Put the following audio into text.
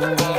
Bye.